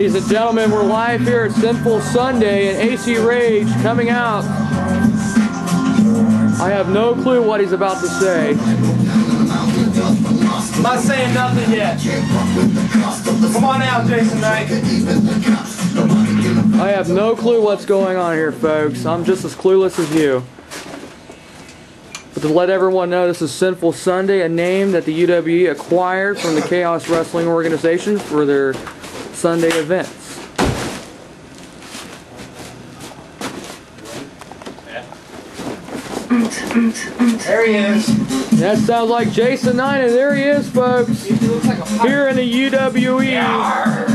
Ladies and gentlemen, we're live here at Sinful Sunday and AC Rage coming out. I have no clue what he's about to say. I'm not saying nothing yet. Come on out, Jason Knight. I have no clue what's going on here, folks. I'm just as clueless as you. But to let everyone know, this is Sinful Sunday, a name that the UWE acquired from the Chaos Wrestling Organization for their Sunday events. There he is. That sounds like Jason Knight, and there he is, folks. He like. Here in the UWE.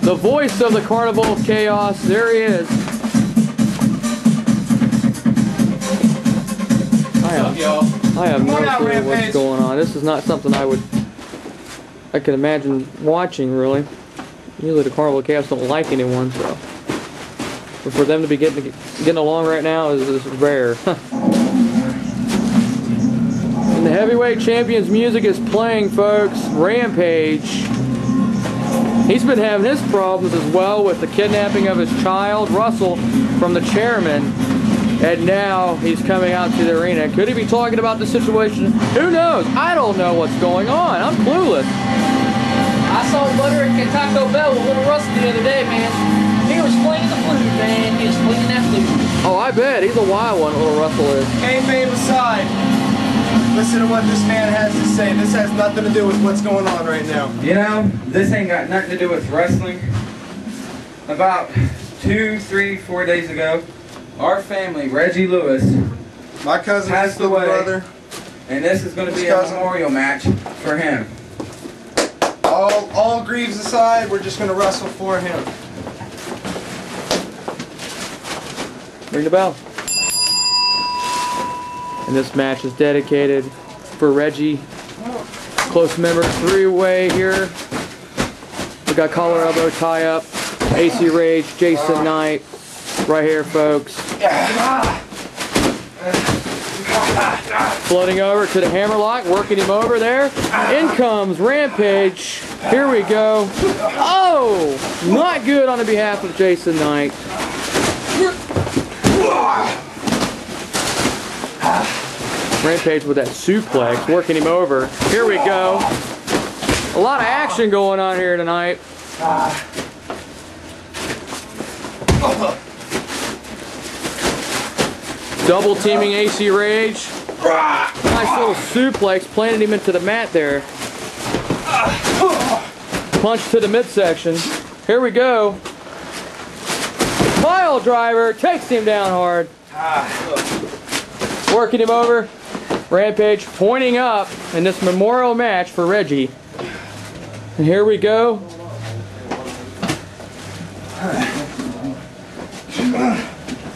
The voice of the Carnival of Chaos. There he is. I What's up, have, y'all? I have Come no clue what's going on. This is not something I would, I can imagine watching, really. Usually the Carnival Chaos don't like anyone, so. But for them to be getting getting along right now is, is rare. and the heavyweight champion's music is playing, folks. Rampage. He's been having his problems as well with the kidnapping of his child, Russell, from the chairman. And now he's coming out to the arena. Could he be talking about the situation? Who knows? I don't know what's going on. I'm clueless. I saw Butter at Taco Bell with Little Rusty the other day, man. He was flinging the flute, man. He was flinging that flute. Oh, I bet. He's a wild one, little Russell is. Kayfabe aside, listen to what this man has to say. This has nothing to do with what's going on right now. You know, this ain't got nothing to do with wrestling. About two, three, four days ago, our family, Reggie Lewis, My cousin Passed little away. brother. and this is going to be His a memorial match for him. All, all grieves aside, we're just gonna wrestle for him. Ring the bell. And this match is dedicated for Reggie. Close member three-way here. We got collar elbow tie up. AC Rage, Jason uh, Knight. Right here, folks. Floating over to the hammerlock, working him over there. In comes Rampage. Here we go. Oh! Not good on the behalf of Jason Knight. Rampage with that suplex, working him over. Here we go. A lot of action going on here tonight. Double teaming AC Rage. Nice little suplex, planted him into the mat there. Punch to the midsection. Here we go. Pile driver takes him down hard. Working him over. Rampage pointing up in this memorial match for Reggie. And here we go.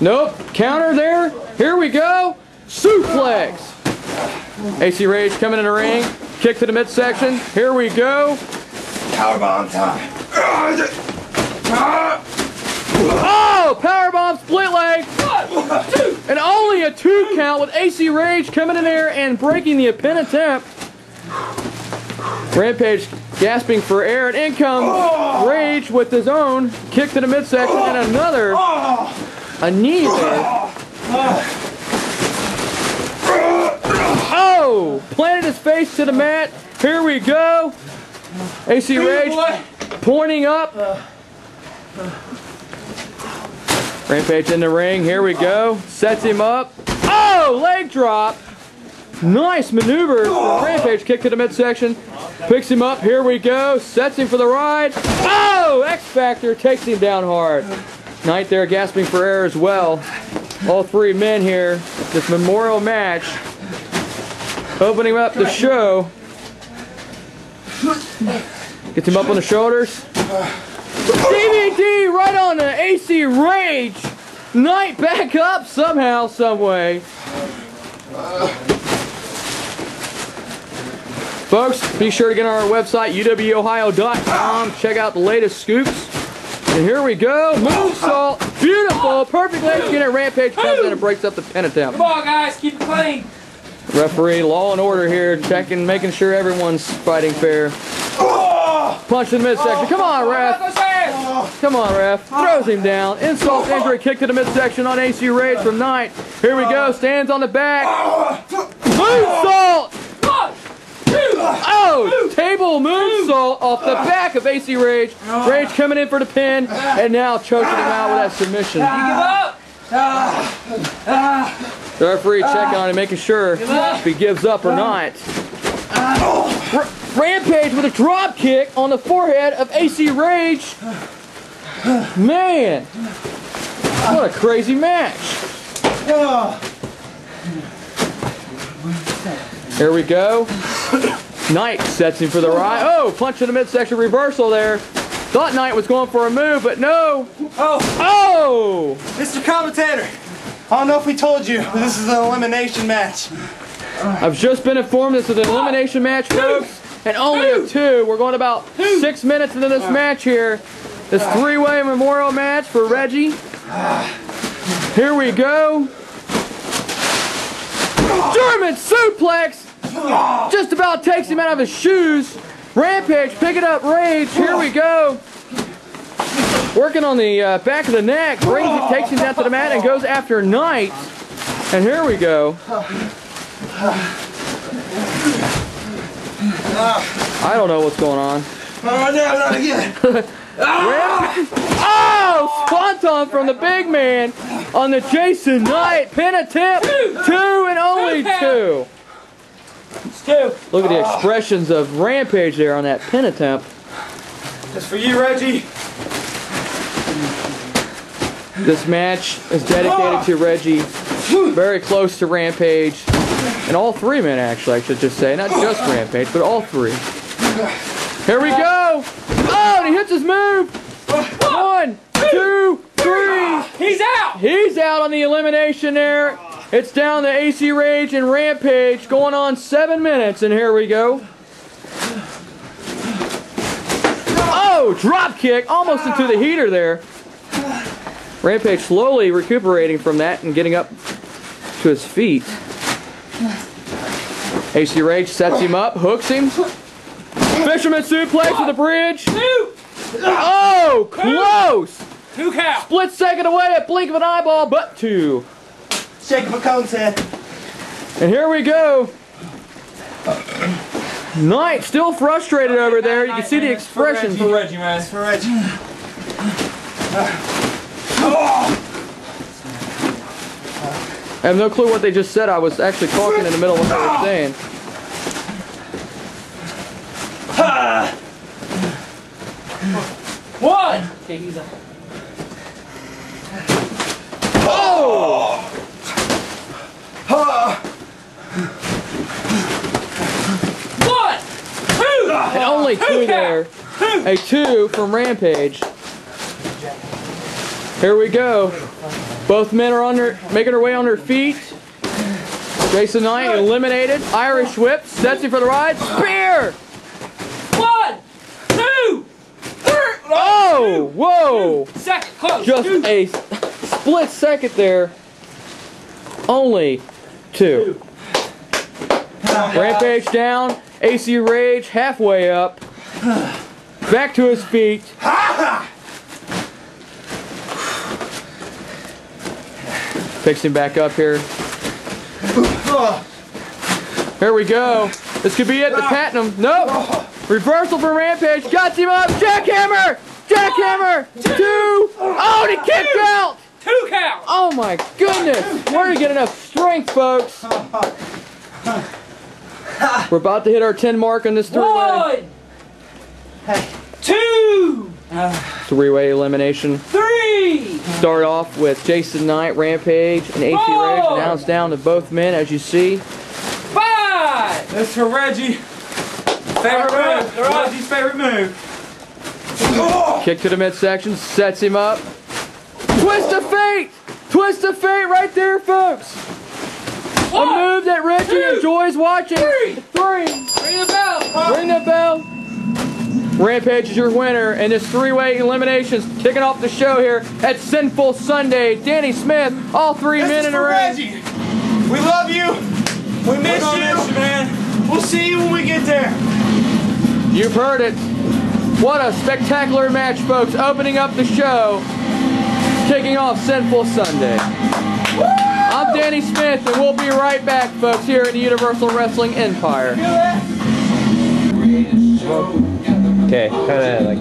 Nope. Counter there. Here we go. Suplex. AC Rage coming in the ring. Kick to the midsection. Here we go. Powerbomb time. Oh! Powerbomb split leg. And only a two count with AC Rage coming in there and breaking the pin attempt. Rampage gasping for air and in comes Rage with his own kick to the midsection and another a knee there. Oh! Planted his face to the mat. Here we go. AC Rage pointing up. Rampage in the ring. Here we go. Sets him up. Oh! Leg drop. Nice maneuver Rampage. Kick to the midsection. Picks him up. Here we go. Sets him for the ride. Oh! X Factor takes him down hard. Knight there gasping for air as well. All three men here. This memorial match. Opening up the show. Gets him up on the shoulders. DVD right on the AC Rage. Knight back up somehow, some way. Folks, be sure to get on our website, uwohio.com. Check out the latest scoops. And here we go. Moonsault. Beautiful. Perfectly executed. Rampage comes in and it breaks up the pin attempt. Come on, guys, keep it clean. Referee, law and order here, checking, making sure everyone's fighting fair. Punch in the midsection. Come on, ref. Come on, ref. Throws him down. Insult injury. Kick to the midsection on AC Rage from Knight. Here we go. Stands on the back. Moonsault. Oh, table moonsault off the back of AC Rage. Rage coming in for the pin, and now choking him out with that submission. The referee checking on him, making sure if he gives up or not. Rampage with a drop kick on the forehead of AC Rage. Man, what a crazy match. Here we go. Knight sets him for the right. Oh, punch in the midsection reversal there. Thought Knight was going for a move, but no. Oh, Oh! Mr. Commentator. I don't know if we told you, but this is an elimination match. I've just been informed this is an elimination match, folks, and only of two. We're going about six minutes into this match here. This three-way memorial match for Reggie. Here we go. German suplex. Just about takes him out of his shoes. Rampage pick it up Rage. Here we go. Working on the uh, back of the neck, brings it, takes him down to the mat, and goes after Knight. And here we go. I don't know what's going on. Oh, swanton from the big man on the Jason Knight pin attempt. Two and only two. Look at the ah. expressions of Rampage there on that pin attempt. Just for you, Reggie. This match is dedicated ah. to Reggie, very close to Rampage, and all three men actually, I should just say, not ah. just Rampage, but all three. Here we go! Oh, and he hits his move! One, two, three! He's out. He's out on the elimination there. It's down to AC Rage and Rampage going on seven minutes, and here we go. Oh, drop kick almost into the heater there. Rampage slowly recuperating from that and getting up to his feet. AC Rage sets him up, hooks him. Fisherman suplex to the bridge. Oh, close! Two count. Split second away, a blink of an eyeball, but two. Shake of a cone's head. And here we go. Knight still frustrated over there. You can see the expression. For Reggie, man. It's For Reggie. I have no clue what they just said. I was actually talking in the middle of what they were saying. One. Okay, he's up. Oh! One. Two. And only two there. A two from Rampage. Here we go. Both men are on their, making their way on their feet. Jason Knight eliminated. Irish whip. Sets him for the ride. Spear! One. Two. Three. Oh! Whoa! Second. Close. Just Two. a split second there. Only two. Rampage down. AC Rage halfway up. Back to his feet. Picks him back up here. Here we go. This could be it. The Platinum. Nope. Reversal for Rampage. Got him up. Jackhammer. Jackhammer. Two. Oh, and he kicked out. Two count. Oh my goodness! Where to get enough strength, folks? We're about to hit our 10 mark on this three-way. One. Two. Uh. Three-way elimination. Three. Start off with Jason Knight, Rampage, and AC Rage. Four. Now it's down to both men, as you see. Five. This for Reggie. Favorite move. Reggie's favorite move. Kick to the midsection, sets him up. Twist of fate! Twist of fate right there, folks! A move that Reggie two, enjoys watching. three. Three. Ring the bell. Ring the bell. Rampage is your winner, and this three-way eliminations kicking off the show here at Sinful Sunday. Danny Smith, all three This men in a row. Reggie. We love you. We miss you. miss you, man. We'll see you when we get there. You've heard it. What a spectacular match, folks. Opening up the show, kicking off Sinful Sunday. I'm Danny Smith, and we'll be right back, folks, here at the Universal Wrestling Empire. Okay, kind of like.